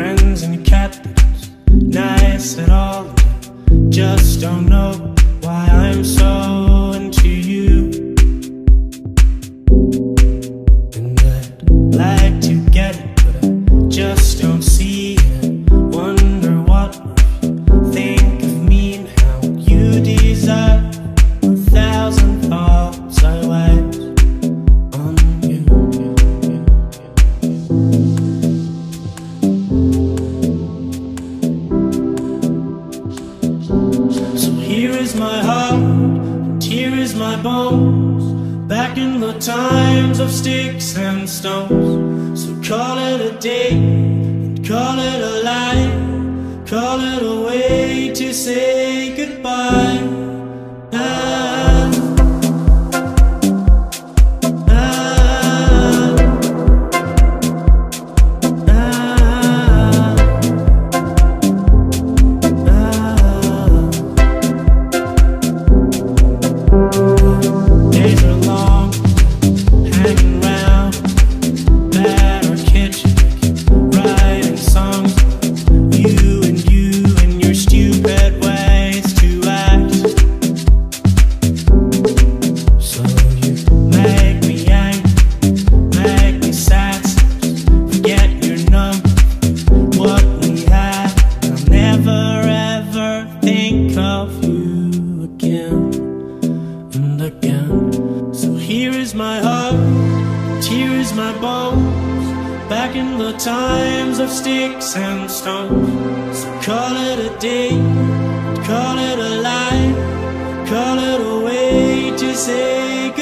friends and you kept nice and all. Just don't know bones. Back in the times of sticks and stones. So call it a day, and call it a lie. Call it a way to say goodbye. Back in the times of sticks and stones. So call it a day, call it a lie, call it a way to say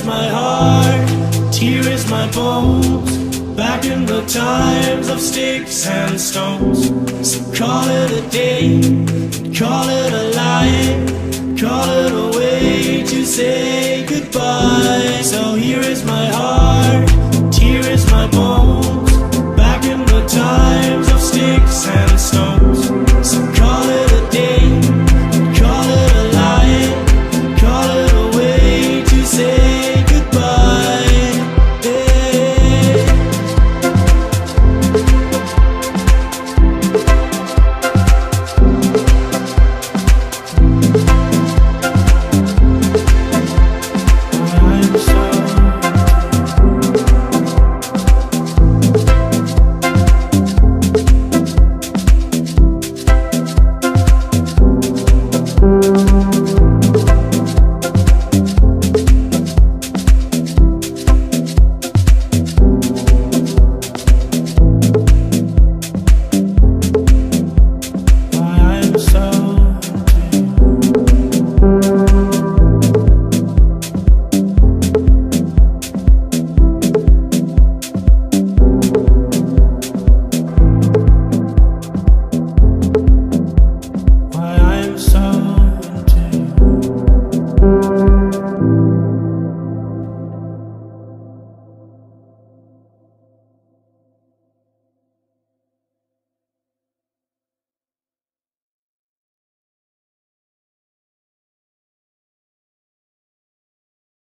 is my heart, here is my bones. Back in the times of sticks and stones. So call it a day, call it a lie, call it a way to say